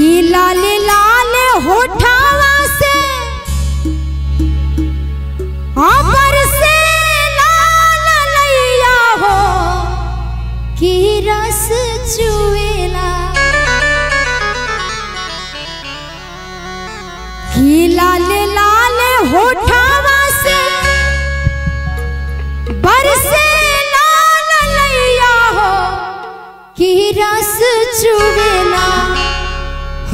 लाल लाल होठावा से, अमर से लाल लैया हो, कि रस चुएला ई लाल लाल होठावा से बरसे लाल लैया हो, कि रस चुए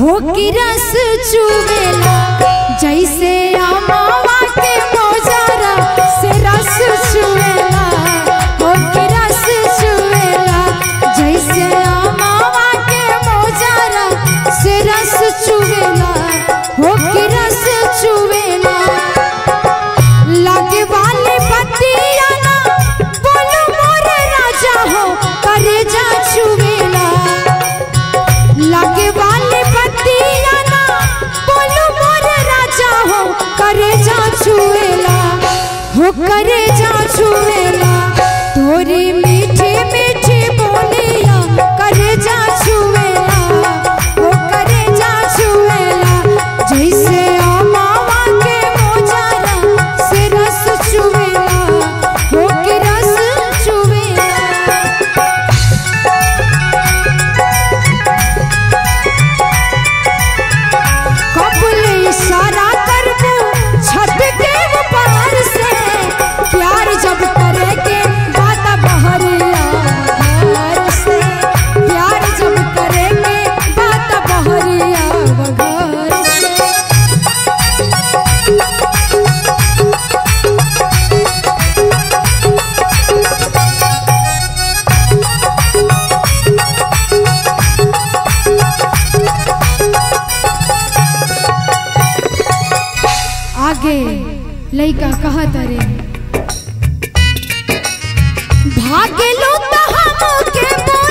हो कि रस चुवेला जैसे अमावा करे जा छुए भागे लैका कहा तरे भागे लो तहा के मो तो।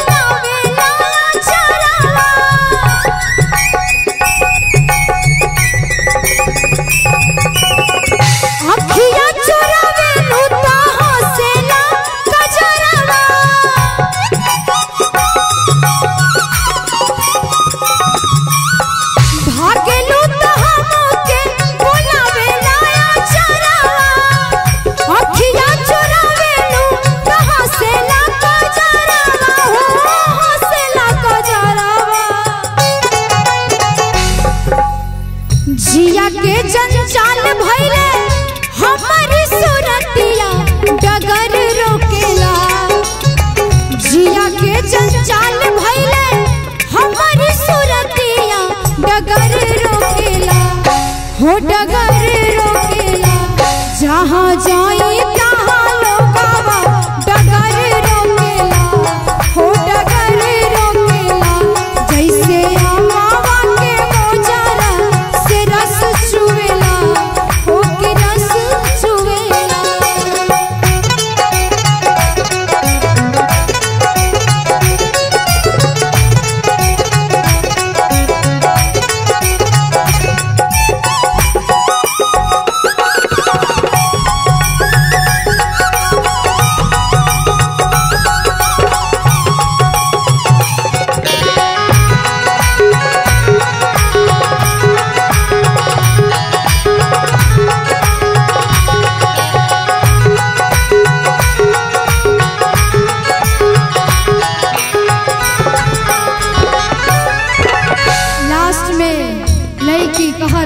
ಹುಡುಗ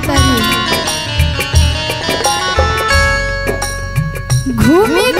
पर घूमी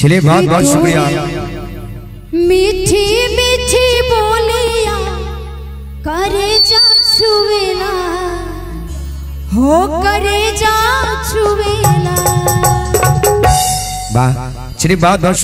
चलिए बहुत बहुत तो शुक्रिया। मीठी मीठी बोलिया करे जा छुवेला हो करे जा छुवेला बा चलिए बहुत बहुत